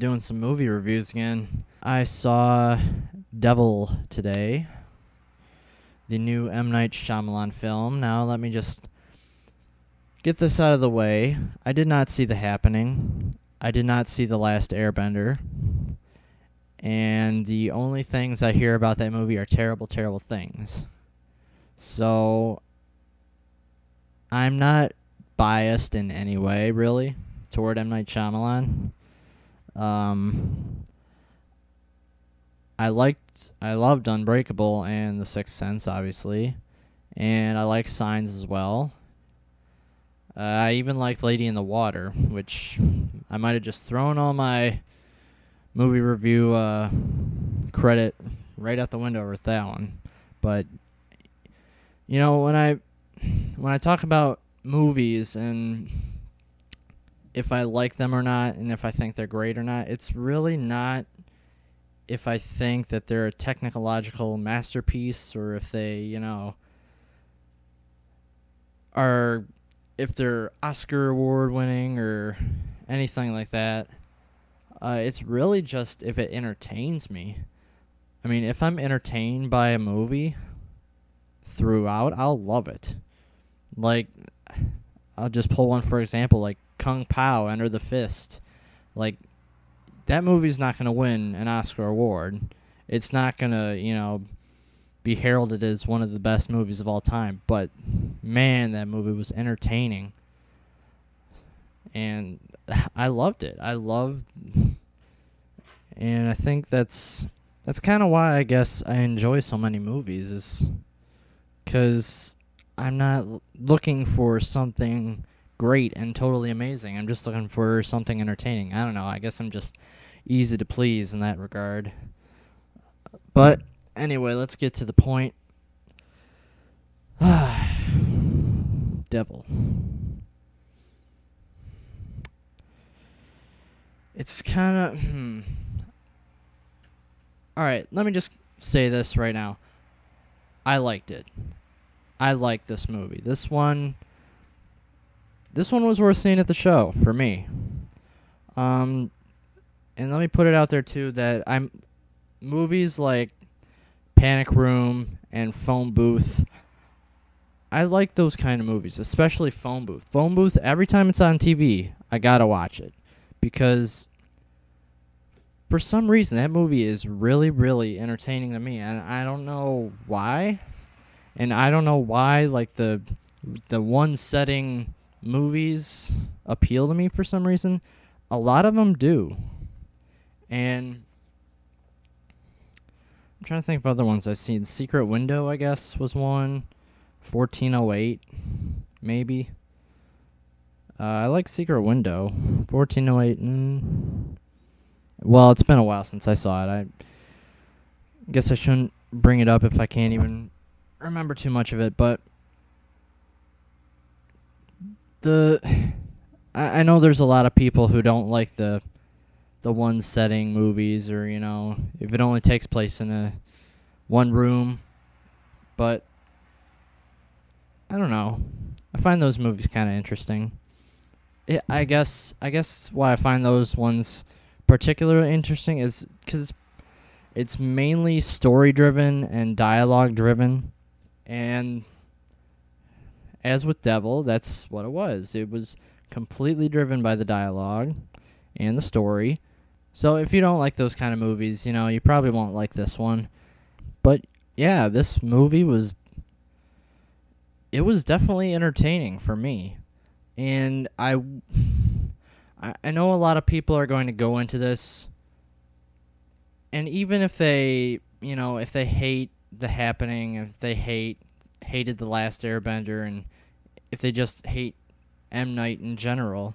doing some movie reviews again. I saw Devil today, the new M. Night Shyamalan film. Now, let me just get this out of the way. I did not see The Happening, I did not see The Last Airbender. And the only things I hear about that movie are terrible, terrible things. So, I'm not biased in any way, really, toward M. Night Shyamalan. Um, I liked, I loved Unbreakable and The Sixth Sense, obviously, and I like Signs as well. Uh, I even liked Lady in the Water, which I might have just thrown all my movie review uh, credit right out the window with that one. But you know, when I when I talk about movies and if I like them or not and if I think they're great or not, it's really not if I think that they're a technological masterpiece or if they, you know, are if they're Oscar award winning or anything like that. Uh, it's really just if it entertains me. I mean, if I'm entertained by a movie throughout, I'll love it. Like, I'll just pull one for example, like Kung Pow, Enter the Fist. Like, that movie's not going to win an Oscar award. It's not going to, you know, be heralded as one of the best movies of all time. But, man, that movie was entertaining. And I loved it. I loved, and I think that's that's kind of why I guess I enjoy so many movies is because I'm not looking for something great and totally amazing. I'm just looking for something entertaining. I don't know. I guess I'm just easy to please in that regard. But anyway, let's get to the point. Devil. It's kind of. Hmm. All right, let me just say this right now. I liked it. I like this movie. This one. This one was worth seeing at the show for me. Um, and let me put it out there too that I'm movies like Panic Room and Phone Booth. I like those kind of movies, especially Phone Booth. Phone Booth, every time it's on TV, I gotta watch it because for some reason that movie is really, really entertaining to me, and I don't know why, and I don't know why like the the one setting movies appeal to me for some reason. A lot of them do, and I'm trying to think of other ones I've seen. Secret Window, I guess, was one. 1408, maybe. Uh, I like Secret Window. 1408. Mm. Well, it's been a while since I saw it. I guess I shouldn't bring it up if I can't even remember too much of it, but the I, I know there's a lot of people who don't like the the one setting movies or, you know, if it only takes place in a one room, but I don't know. I find those movies kind of interesting. It, I guess I guess why I find those ones particularly interesting is because it's mainly story driven and dialogue driven, and as with Devil, that's what it was. It was completely driven by the dialogue and the story. So if you don't like those kind of movies, you know you probably won't like this one. But yeah, this movie was it was definitely entertaining for me. And I I know a lot of people are going to go into this and even if they, you know, if they hate the happening, if they hate hated the last airbender and if they just hate M Night in general,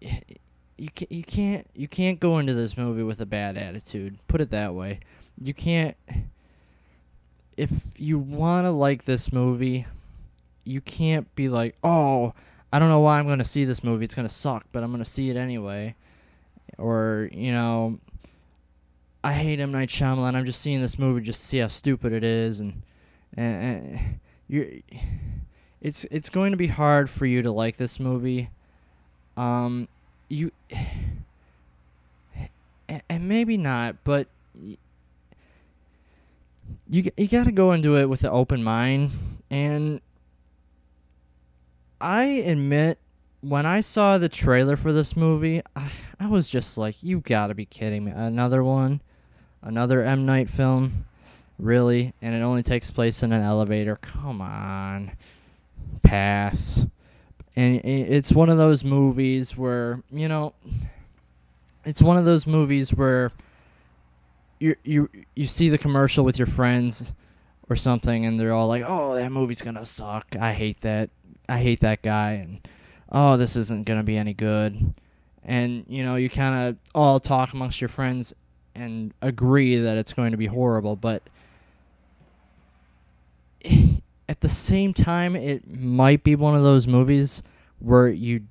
you can't, you can't you can't go into this movie with a bad attitude. Put it that way. You can't if you want to like this movie, you can't be like, "Oh, I don't know why I'm going to see this movie. It's going to suck, but I'm going to see it anyway." Or, you know, I hate M Night Shyamalan. I'm just seeing this movie just to see how stupid it is and and, and you it's it's going to be hard for you to like this movie. Um you and maybe not, but you you got to go into it with an open mind and I admit when I saw the trailer for this movie, I, I was just like, you got to be kidding me. Another one, another M Night film. Really? And it only takes place in an elevator. Come on. Pass. And it's one of those movies where, you know, it's one of those movies where you you you see the commercial with your friends or something and they're all like, "Oh, that movie's going to suck. I hate that. I hate that guy." And oh, this isn't going to be any good. And you know, you kind of all talk amongst your friends and agree that it's going to be horrible, but at the same time it might be one of those movies where you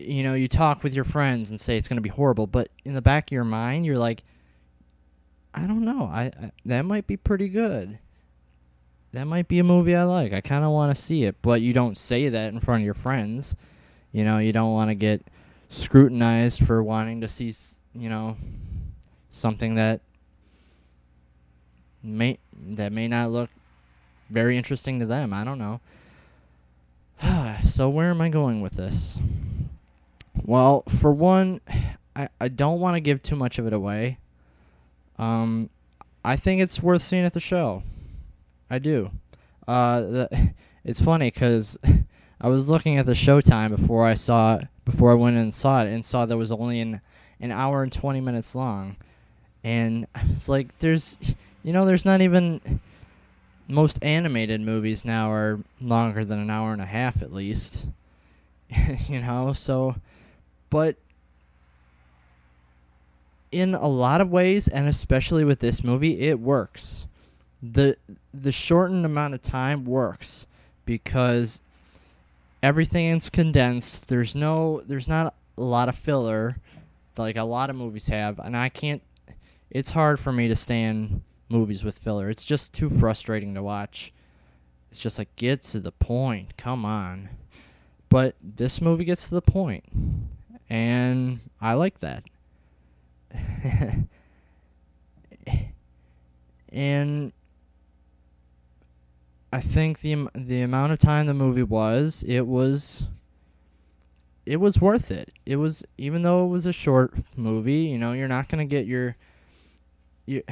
you know, you talk with your friends and say it's going to be horrible, but in the back of your mind you're like I don't know. I, I that might be pretty good. That might be a movie I like. I kind of want to see it, but you don't say that in front of your friends. You know, you don't want to get scrutinized for wanting to see, you know, something that may that may not look very interesting to them. I don't know. so where am I going with this? Well, for one, I, I don't want to give too much of it away. Um, I think it's worth seeing at the show. I do. Uh, the, it's funny because I was looking at the showtime before I saw it, before I went and saw it and saw that it was only an an hour and twenty minutes long, and it's like there's, you know, there's not even most animated movies now are longer than an hour and a half at least. you know, so but in a lot of ways and especially with this movie it works the the shortened amount of time works because everything is condensed there's no there's not a lot of filler like a lot of movies have and i can't it's hard for me to stand movies with filler. It's just too frustrating to watch. It's just like get to the point. Come on. But this movie gets to the point. And i like that. And I think the the amount of time the movie was, it was it was worth it. It was even though it was a short movie, you know, you're not going to get your you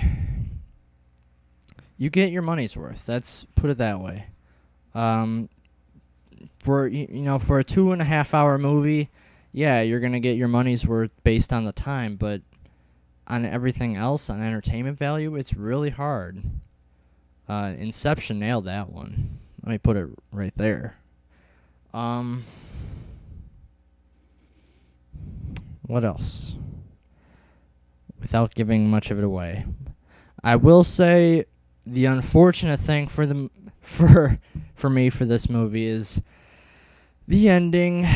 you get your money's worth. Let's put it that way. Um, for you know, for a two and a half hour movie, yeah, you're gonna get your money's worth based on the time, but on everything else on entertainment value, it's really hard. Uh, Inception nailed that one. Let me put it right there. Um, what else? Without giving much of it away, I will say the unfortunate thing for the for for me for this movie is the ending.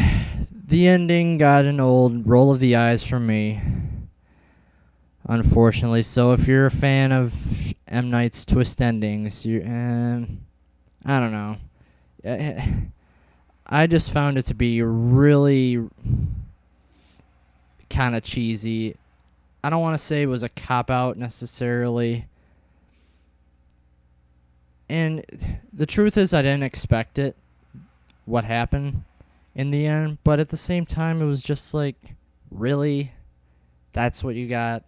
The ending got an old roll of the eyes for me unfortunately. So if you're a fan of M Night's twist endings, you uh, I don't know. I just found it to be really kind of cheesy. I don't want to say it was a cop out necessarily. And the truth is, I didn't expect it, what happened in the end. But at the same time, it was just like, really? That's what you got?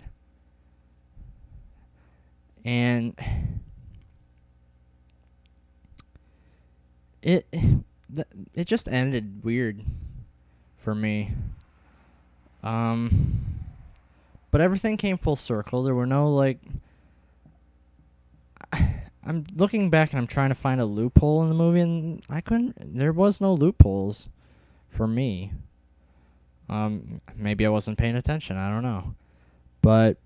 and it it just ended weird for me. Um, but everything came full circle. There were no like. I'm looking back and I'm trying to find a loophole in the movie, and I couldn't. There was no loopholes for me. Um, maybe I wasn't paying attention. I don't know, but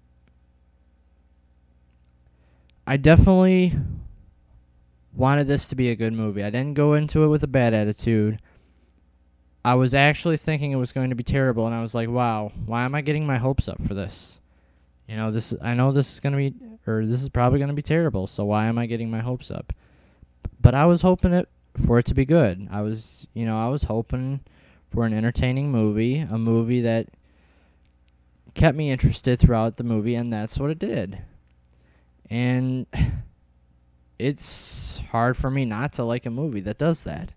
I definitely wanted this to be a good movie. I didn't go into it with a bad attitude. I was actually thinking it was going to be terrible, and I was like, "Wow, why am I getting my hopes up for this?" You know, this I know this is gonna be, or this is probably gonna be terrible. So why am I getting my hopes up? But I was hoping it for it to be good. I was, you know, I was hoping for an entertaining movie, a movie that kept me interested throughout the movie, and that's what it did. And it's hard for me not to like a movie that does that.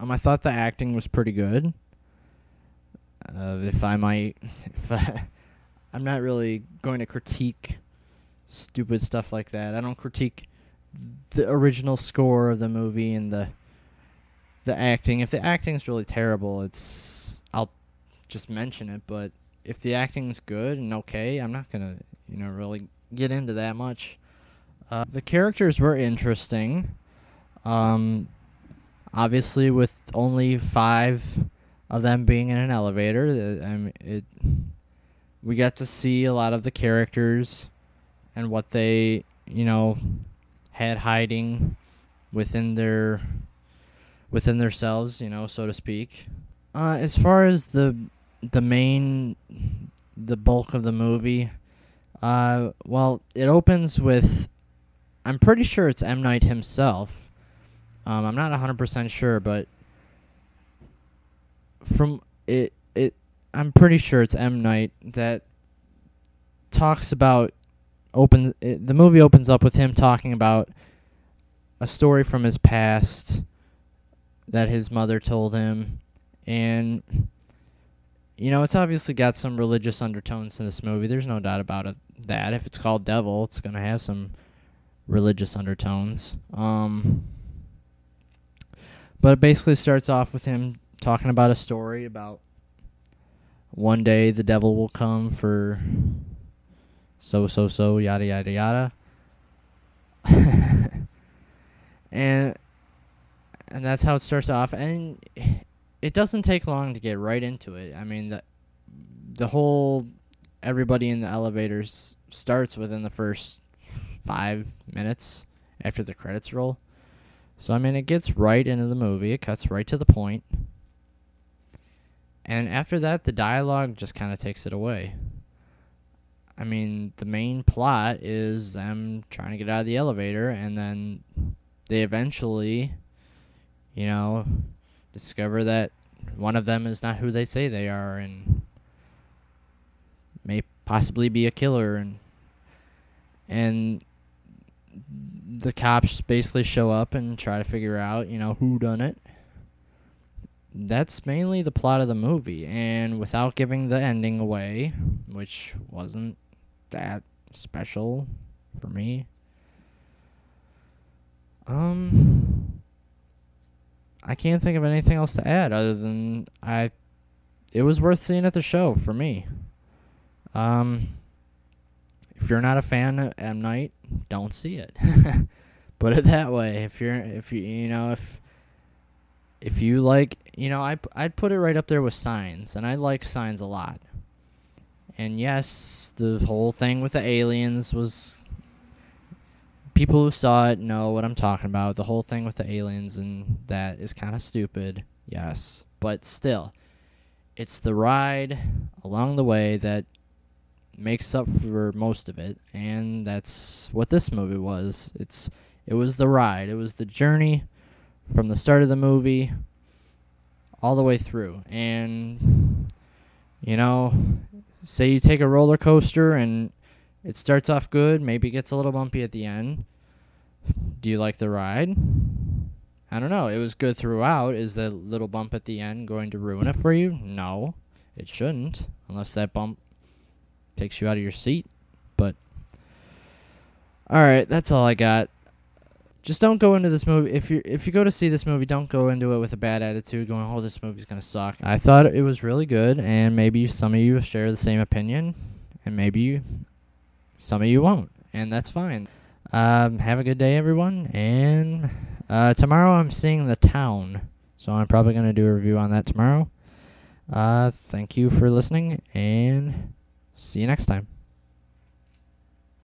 Um, I thought the acting was pretty good. Uh, if I might, if I, I'm not really going to critique stupid stuff like that. I don't critique the original score of the movie and the the acting. If the acting's really terrible, it's I'll just mention it. But if the acting's good and okay, I'm not gonna you know really get into that much. Uh, the characters were interesting. Um, obviously, with only five of them being in an elevator, uh, I mean, it we got to see a lot of the characters and what they you know had hiding within their within themselves, you know, so to speak. Uh, as far as the the main the bulk of the movie, uh, well, it opens with I'm pretty sure it's M Night himself. Um, I'm not 100% sure, but from it it I'm pretty sure it's M. Night that talks about opens the movie opens up with him talking about a story from his past that his mother told him. And you know it's obviously got some religious undertones to this movie. There's no doubt about it that. If it's called devil it's going to have some religious undertones. Um but it basically starts off with him talking about a story about one day the devil will come for so so so yada yada yada. And and that's how it starts off. And it doesn't take long to get right into it. I mean the the whole everybody in the elevators starts within the first five minutes after the credits roll. So i mean it gets right into the movie. It cuts right to the point and after that the dialogue just kind of takes it away I mean, the main plot is them trying to get out of the elevator, and then they eventually, you know, discover that one of them is not who they say they are, and may possibly be a killer, and and the cops basically show up and try to figure out, you know, who done it. That's mainly the plot of the movie, and without giving the ending away, which wasn't that special for me. Um I can't think of anything else to add other than I it was worth seeing at the show for me. Um if you're not a fan of M Night, don't see it. Put it that way. If you're if you you know if if you like, you know, I I'd put it right up there with Signs, and I like Signs a lot. And yes, the whole thing with the aliens was people who saw it know what I'm talking about. The whole thing with the aliens and that is kind of stupid. Yes, but still it's the ride along the way that makes up for most of it and that's what this movie was. It's it was the ride. It was the journey from the start of the movie all the way through. And you know, say you take a roller coaster and it starts off good, maybe gets a little bumpy at the end. Do you like the ride? I don't know. It was good throughout. Is the little bump at the end going to ruin it for you? No, it shouldn't, unless that bump takes you out of your seat. But all right, that's all I got. Just don't go into this movie if you if you go to see this movie, don't go into it with a bad attitude, going, "Oh, this movie's gonna suck." I thought it was really good, and maybe some of you share the same opinion, and maybe you, some of you won't, and that's fine. Um, have a good day, everyone, and uh, tomorrow I'm seeing The Town, so I'm probably gonna do a review on that tomorrow. Uh, thank you for listening, and see you next time.